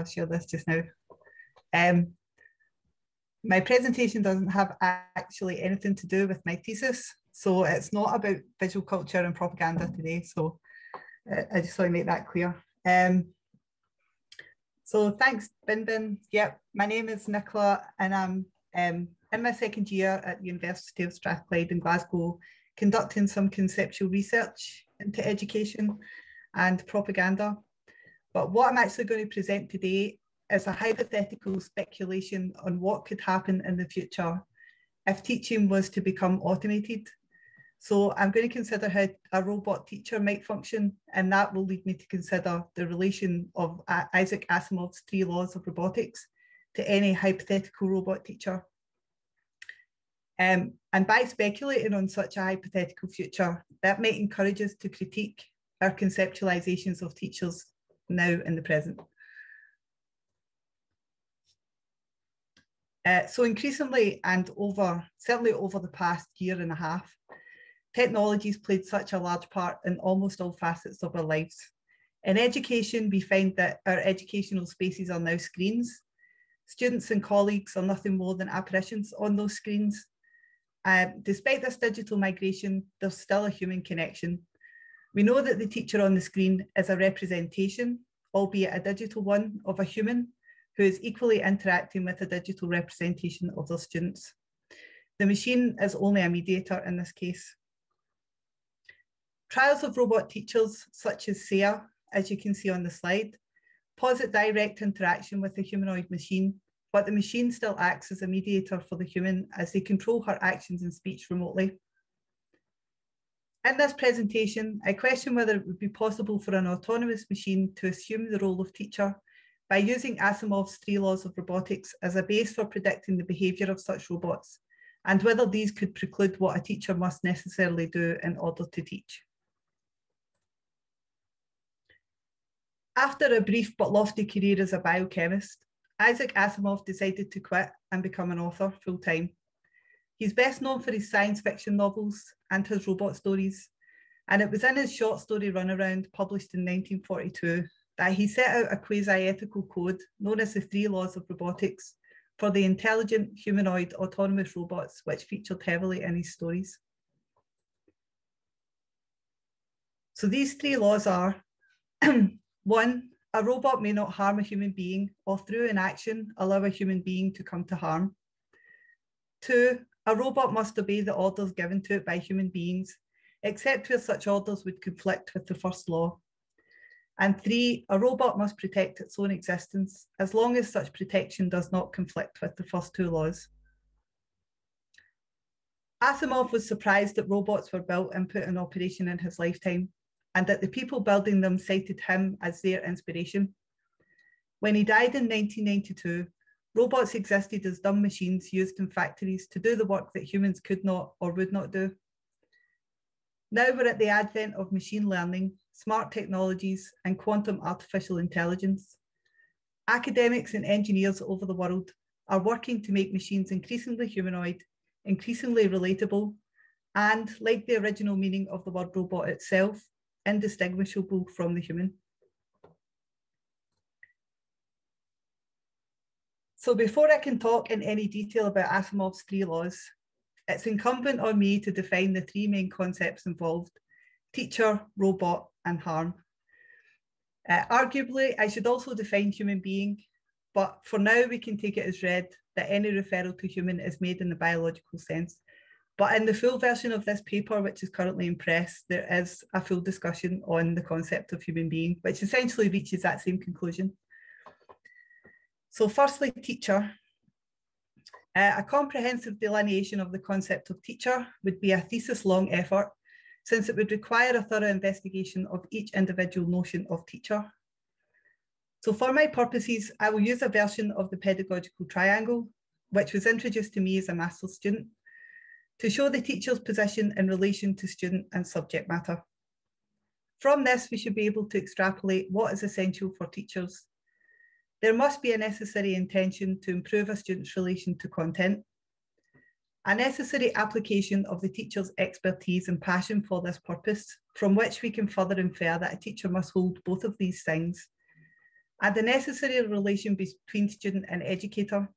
I'll share this just now. Um, my presentation doesn't have actually anything to do with my thesis, so it's not about visual culture and propaganda today. So uh, I just want to make that clear. Um, so thanks, Bin Bin. Yep, my name is Nicola and I'm um, in my second year at the University of Strathclyde in Glasgow, conducting some conceptual research into education and propaganda. But what I'm actually going to present today is a hypothetical speculation on what could happen in the future if teaching was to become automated. So I'm going to consider how a robot teacher might function, and that will lead me to consider the relation of Isaac Asimov's three laws of robotics to any hypothetical robot teacher. Um, and by speculating on such a hypothetical future, that might encourage us to critique our conceptualizations of teachers now in the present. Uh, so increasingly and over, certainly over the past year and a half, technology's played such a large part in almost all facets of our lives. In education, we find that our educational spaces are now screens. Students and colleagues are nothing more than apparitions on those screens. Uh, despite this digital migration, there's still a human connection. We know that the teacher on the screen is a representation, albeit a digital one, of a human who is equally interacting with a digital representation of their students. The machine is only a mediator in this case. Trials of robot teachers, such as Saya, as you can see on the slide, posit direct interaction with the humanoid machine, but the machine still acts as a mediator for the human as they control her actions and speech remotely. In this presentation, I question whether it would be possible for an autonomous machine to assume the role of teacher by using Asimov's three laws of robotics as a base for predicting the behaviour of such robots, and whether these could preclude what a teacher must necessarily do in order to teach. After a brief but lofty career as a biochemist, Isaac Asimov decided to quit and become an author full time. He's best known for his science fiction novels and his robot stories, and it was in his short story Runaround, published in 1942, that he set out a quasi-ethical code known as the three laws of robotics for the intelligent humanoid autonomous robots which featured heavily in his stories. So these three laws are one, a robot may not harm a human being or through inaction allow a human being to come to harm. Two, a robot must obey the orders given to it by human beings, except where such orders would conflict with the first law. And three, a robot must protect its own existence as long as such protection does not conflict with the first two laws. Asimov was surprised that robots were built and put in operation in his lifetime, and that the people building them cited him as their inspiration. When he died in 1992, robots existed as dumb machines used in factories to do the work that humans could not or would not do. Now we're at the advent of machine learning, smart technologies, and quantum artificial intelligence. Academics and engineers over the world are working to make machines increasingly humanoid, increasingly relatable, and, like the original meaning of the word robot itself, indistinguishable from the human. So before I can talk in any detail about Asimov's three laws, it's incumbent on me to define the three main concepts involved, teacher, robot, and harm. Uh, arguably, I should also define human being, but for now we can take it as read that any referral to human is made in the biological sense. But in the full version of this paper, which is currently in press, there is a full discussion on the concept of human being, which essentially reaches that same conclusion. So firstly, teacher. Uh, a comprehensive delineation of the concept of teacher would be a thesis-long effort, since it would require a thorough investigation of each individual notion of teacher. So for my purposes, I will use a version of the pedagogical triangle, which was introduced to me as a master's student, to show the teacher's position in relation to student and subject matter. From this, we should be able to extrapolate what is essential for teachers there must be a necessary intention to improve a student's relation to content, a necessary application of the teacher's expertise and passion for this purpose, from which we can further infer that a teacher must hold both of these things, and the necessary relation between student and educator.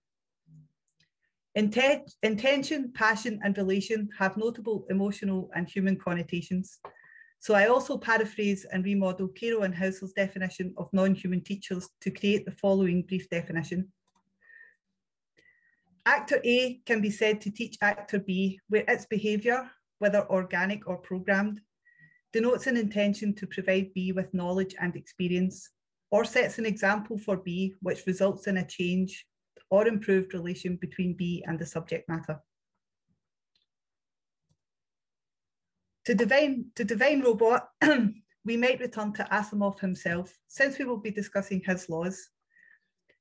Intent, intention, passion, and relation have notable emotional and human connotations. So I also paraphrase and remodel Caro and Hauser's definition of non-human teachers to create the following brief definition. Actor A can be said to teach actor B where its behaviour, whether organic or programmed, denotes an intention to provide B with knowledge and experience, or sets an example for B which results in a change or improved relation between B and the subject matter. To divine, to divine robot, we might return to Asimov himself, since we will be discussing his laws.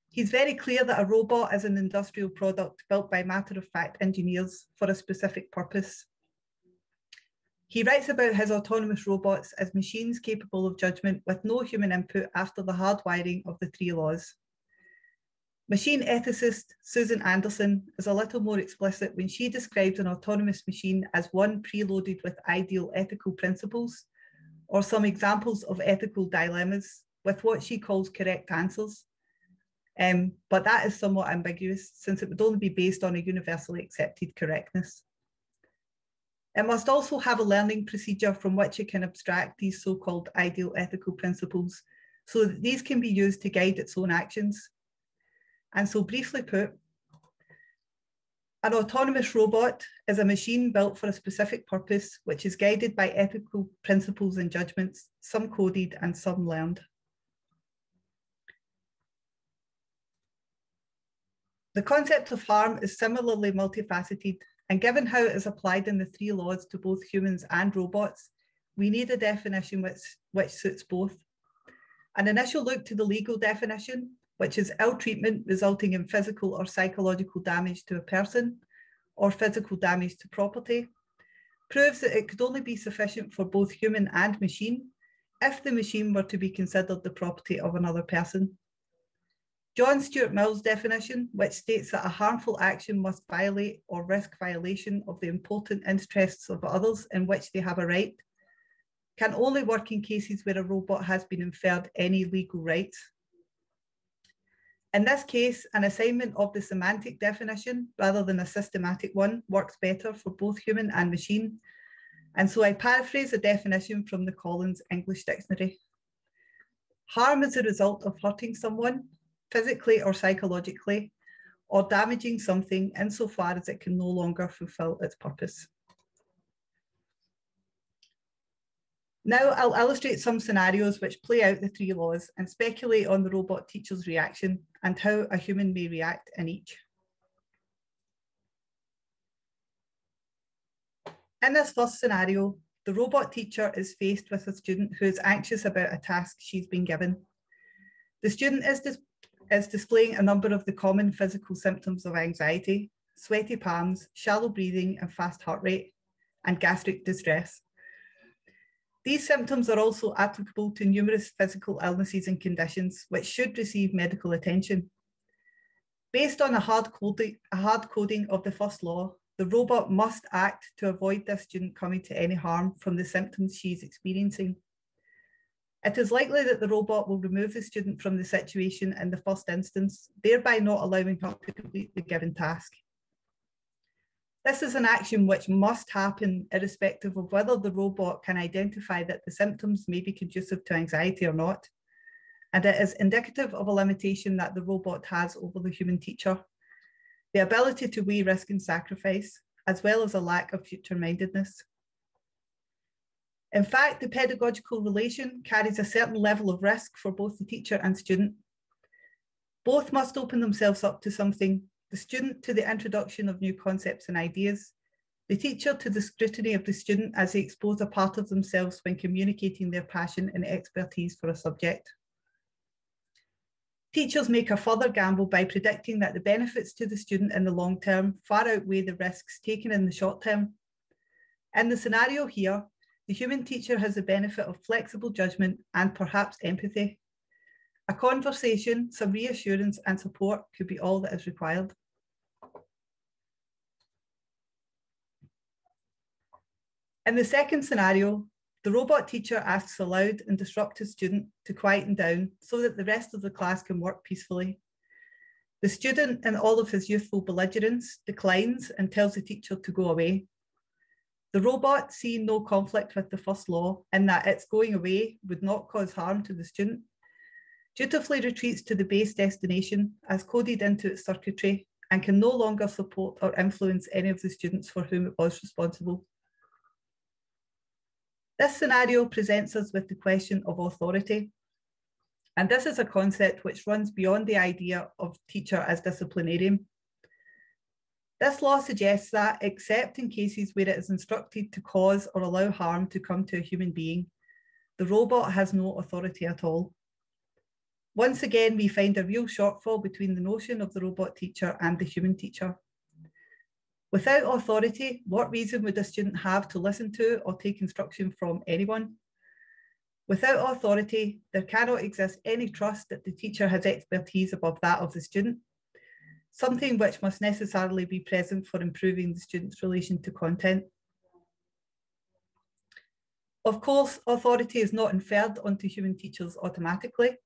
He's very clear that a robot is an industrial product built by matter-of-fact engineers for a specific purpose. He writes about his autonomous robots as machines capable of judgment with no human input after the hardwiring of the three laws. Machine ethicist Susan Anderson is a little more explicit when she describes an autonomous machine as one preloaded with ideal ethical principles or some examples of ethical dilemmas with what she calls correct answers. Um, but that is somewhat ambiguous since it would only be based on a universally accepted correctness. It must also have a learning procedure from which it can abstract these so-called ideal ethical principles so that these can be used to guide its own actions and so briefly put, an autonomous robot is a machine built for a specific purpose, which is guided by ethical principles and judgments, some coded and some learned. The concept of harm is similarly multifaceted, and given how it is applied in the three laws to both humans and robots, we need a definition which, which suits both. An initial look to the legal definition which is ill treatment resulting in physical or psychological damage to a person or physical damage to property, proves that it could only be sufficient for both human and machine if the machine were to be considered the property of another person. John Stuart Mill's definition, which states that a harmful action must violate or risk violation of the important interests of others in which they have a right, can only work in cases where a robot has been inferred any legal rights. In this case, an assignment of the semantic definition rather than a systematic one works better for both human and machine. And so I paraphrase the definition from the Collins English Dictionary. Harm is the result of hurting someone, physically or psychologically, or damaging something insofar as it can no longer fulfill its purpose. Now I'll illustrate some scenarios which play out the three laws and speculate on the robot teacher's reaction and how a human may react in each. In this first scenario, the robot teacher is faced with a student who is anxious about a task she's been given. The student is, dis is displaying a number of the common physical symptoms of anxiety, sweaty palms, shallow breathing and fast heart rate, and gastric distress. These symptoms are also applicable to numerous physical illnesses and conditions which should receive medical attention. Based on a hard, coding, a hard coding of the first law, the robot must act to avoid this student coming to any harm from the symptoms she is experiencing. It is likely that the robot will remove the student from the situation in the first instance, thereby not allowing her to complete the given task. This is an action which must happen irrespective of whether the robot can identify that the symptoms may be conducive to anxiety or not. And it is indicative of a limitation that the robot has over the human teacher, the ability to weigh risk and sacrifice, as well as a lack of future mindedness. In fact, the pedagogical relation carries a certain level of risk for both the teacher and student. Both must open themselves up to something the student to the introduction of new concepts and ideas, the teacher to the scrutiny of the student as they expose a part of themselves when communicating their passion and expertise for a subject. Teachers make a further gamble by predicting that the benefits to the student in the long term far outweigh the risks taken in the short term. In the scenario here, the human teacher has the benefit of flexible judgment and perhaps empathy. A conversation, some reassurance and support could be all that is required. In the second scenario, the robot teacher asks a loud and disruptive student to quieten down so that the rest of the class can work peacefully. The student, in all of his youthful belligerence, declines and tells the teacher to go away. The robot, seeing no conflict with the first law in that its going away would not cause harm to the student, dutifully retreats to the base destination as coded into its circuitry and can no longer support or influence any of the students for whom it was responsible. This scenario presents us with the question of authority. And this is a concept which runs beyond the idea of teacher as disciplinarian. This law suggests that, except in cases where it is instructed to cause or allow harm to come to a human being, the robot has no authority at all. Once again, we find a real shortfall between the notion of the robot teacher and the human teacher. Without authority, what reason would a student have to listen to or take instruction from anyone? Without authority, there cannot exist any trust that the teacher has expertise above that of the student, something which must necessarily be present for improving the student's relation to content. Of course, authority is not inferred onto human teachers automatically,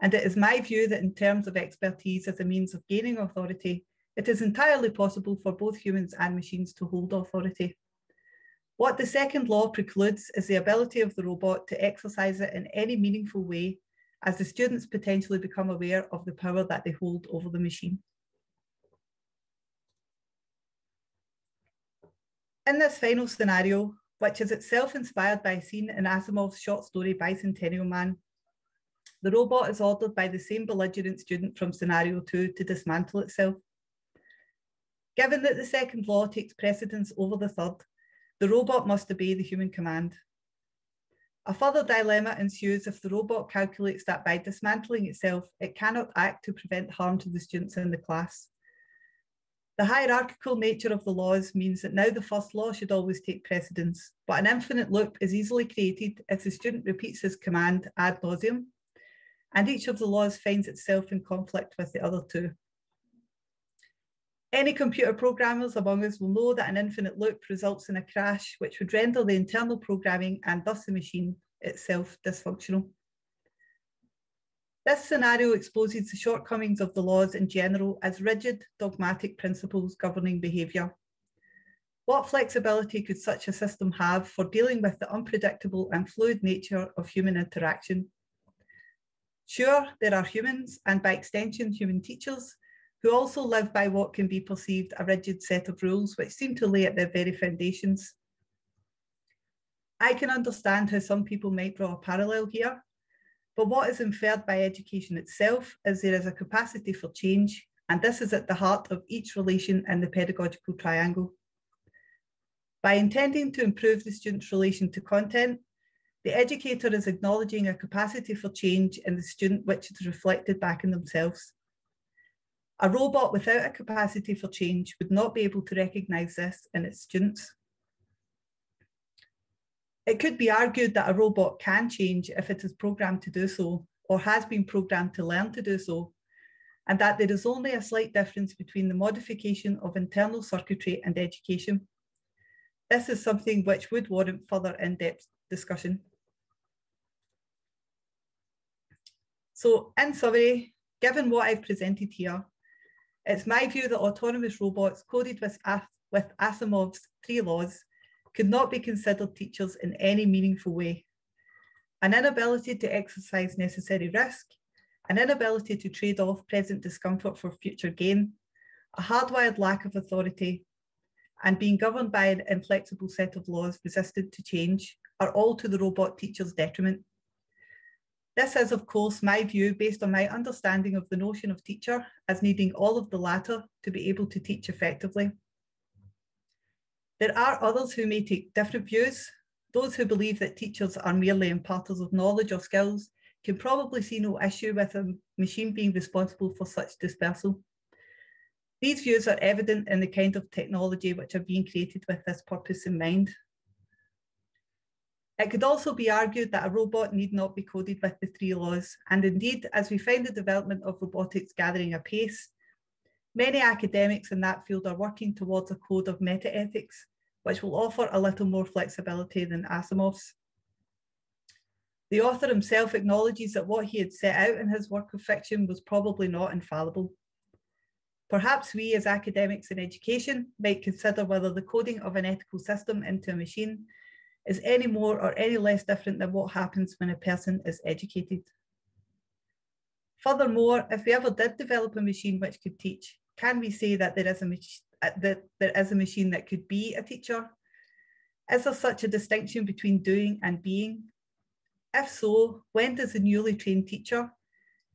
and it is my view that in terms of expertise as a means of gaining authority, it is entirely possible for both humans and machines to hold authority. What the second law precludes is the ability of the robot to exercise it in any meaningful way as the students potentially become aware of the power that they hold over the machine. In this final scenario, which is itself inspired by a scene in Asimov's short story Bicentennial Man, the robot is ordered by the same belligerent student from scenario two to dismantle itself. Given that the second law takes precedence over the third, the robot must obey the human command. A further dilemma ensues if the robot calculates that by dismantling itself, it cannot act to prevent harm to the students in the class. The hierarchical nature of the laws means that now the first law should always take precedence, but an infinite loop is easily created if the student repeats his command ad nauseum, and each of the laws finds itself in conflict with the other two. Any computer programmers among us will know that an infinite loop results in a crash, which would render the internal programming and thus the machine itself dysfunctional. This scenario exposes the shortcomings of the laws in general as rigid, dogmatic principles governing behaviour. What flexibility could such a system have for dealing with the unpredictable and fluid nature of human interaction? Sure, there are humans, and by extension, human teachers, who also live by what can be perceived a rigid set of rules which seem to lay at their very foundations. I can understand how some people might draw a parallel here, but what is inferred by education itself is there is a capacity for change, and this is at the heart of each relation in the pedagogical triangle. By intending to improve the student's relation to content, the educator is acknowledging a capacity for change in the student which is reflected back in themselves. A robot without a capacity for change would not be able to recognise this in its students. It could be argued that a robot can change if it is programmed to do so, or has been programmed to learn to do so, and that there is only a slight difference between the modification of internal circuitry and education. This is something which would warrant further in-depth discussion. So in summary, given what I've presented here, it's my view that autonomous robots coded with, with Asimov's three laws could not be considered teachers in any meaningful way. An inability to exercise necessary risk, an inability to trade off present discomfort for future gain, a hardwired lack of authority, and being governed by an inflexible set of laws resistant to change are all to the robot teacher's detriment. This is, of course, my view based on my understanding of the notion of teacher as needing all of the latter to be able to teach effectively. There are others who may take different views. Those who believe that teachers are merely imparters of knowledge or skills can probably see no issue with a machine being responsible for such dispersal. These views are evident in the kind of technology which are being created with this purpose in mind. It could also be argued that a robot need not be coded with the three laws, and indeed, as we find the development of robotics gathering apace, many academics in that field are working towards a code of meta-ethics, which will offer a little more flexibility than Asimov's. The author himself acknowledges that what he had set out in his work of fiction was probably not infallible. Perhaps we as academics in education might consider whether the coding of an ethical system into a machine is any more or any less different than what happens when a person is educated. Furthermore, if we ever did develop a machine which could teach, can we say that there is a, uh, that there is a machine that could be a teacher? Is there such a distinction between doing and being? If so, when does the newly trained teacher,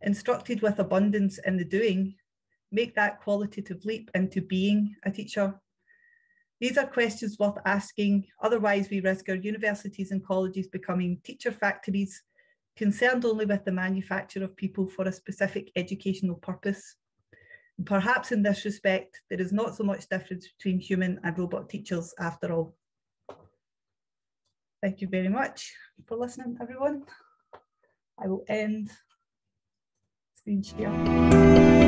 instructed with abundance in the doing, make that qualitative leap into being a teacher? These are questions worth asking, otherwise we risk our universities and colleges becoming teacher factories, concerned only with the manufacture of people for a specific educational purpose. And perhaps in this respect, there is not so much difference between human and robot teachers after all. Thank you very much for listening, everyone. I will end screen share.